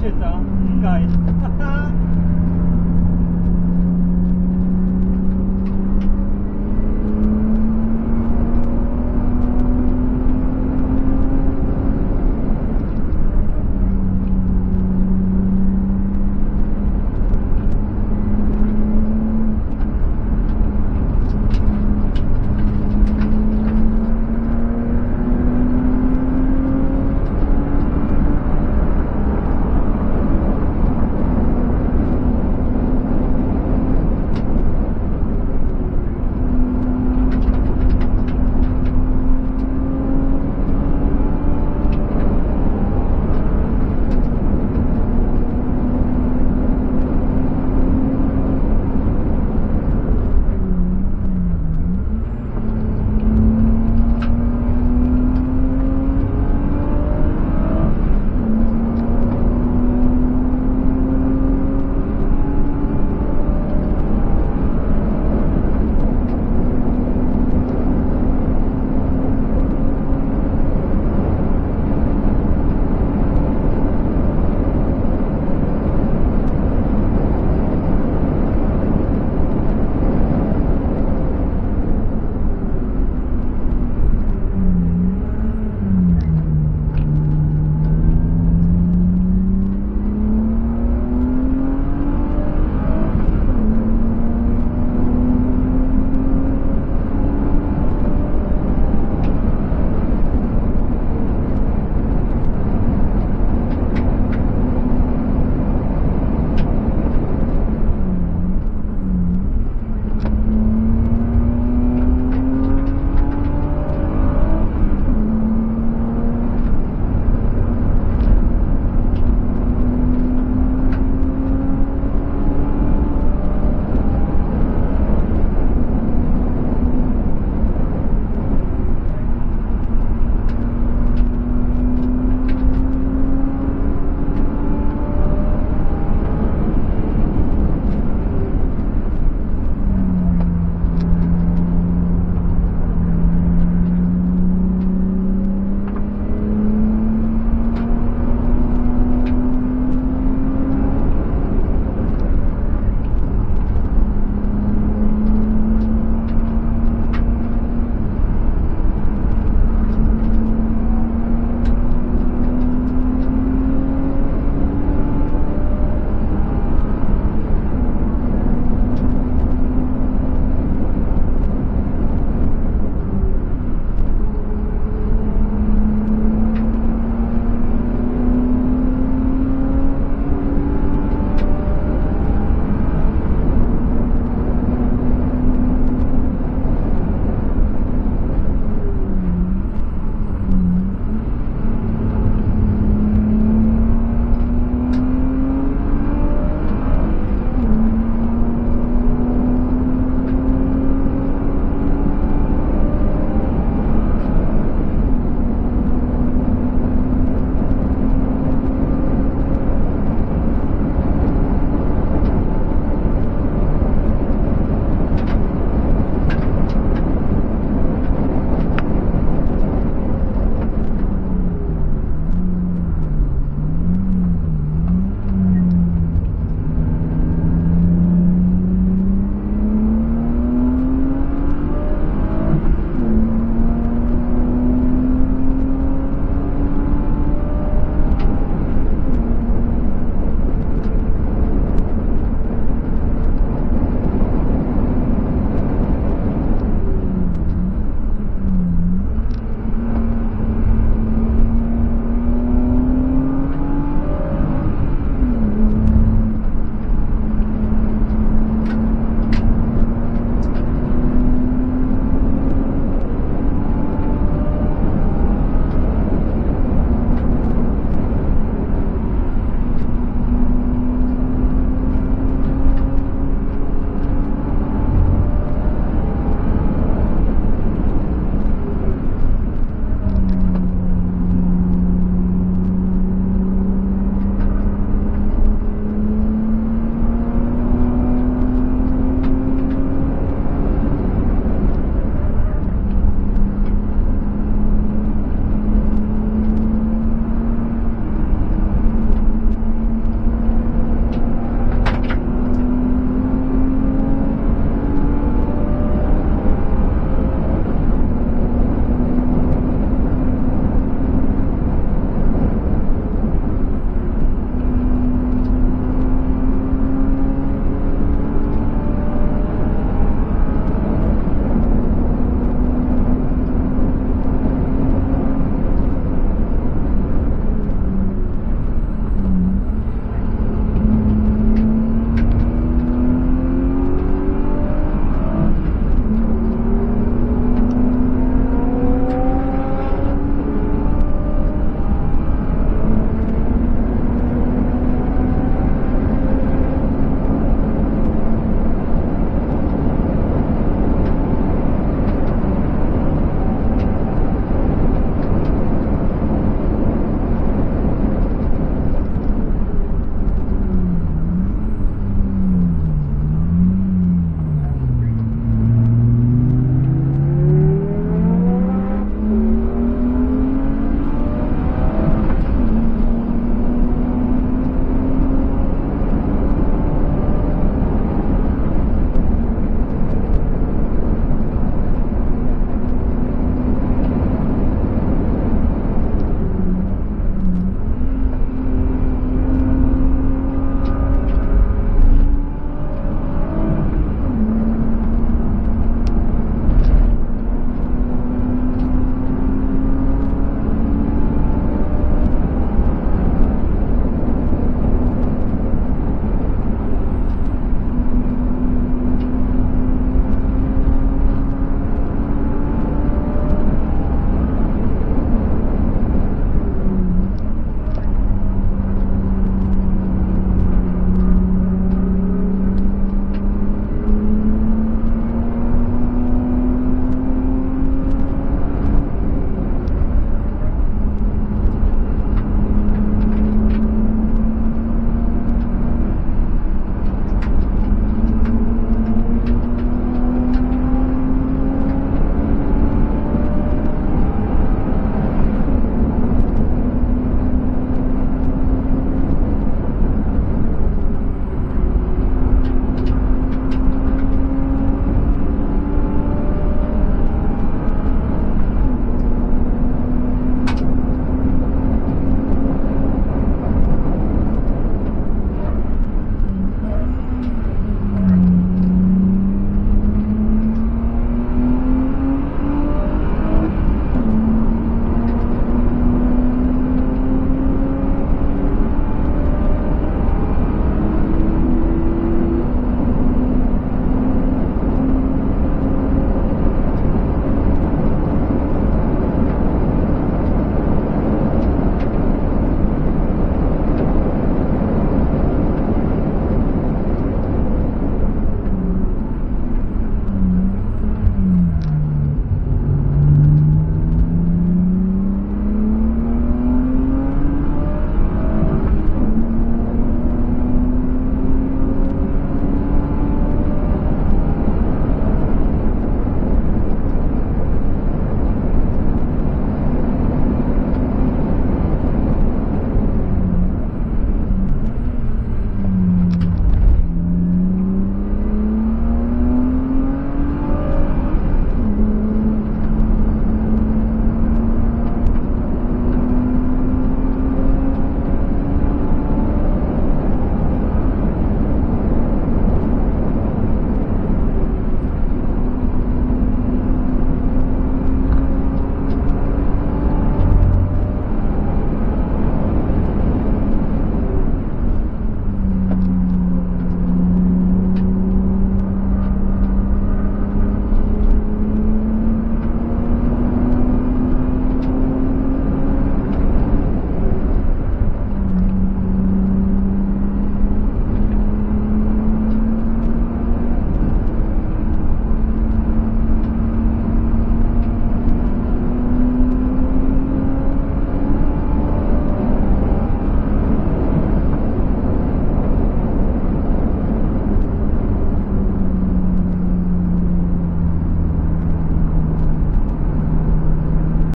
czyta. Guide.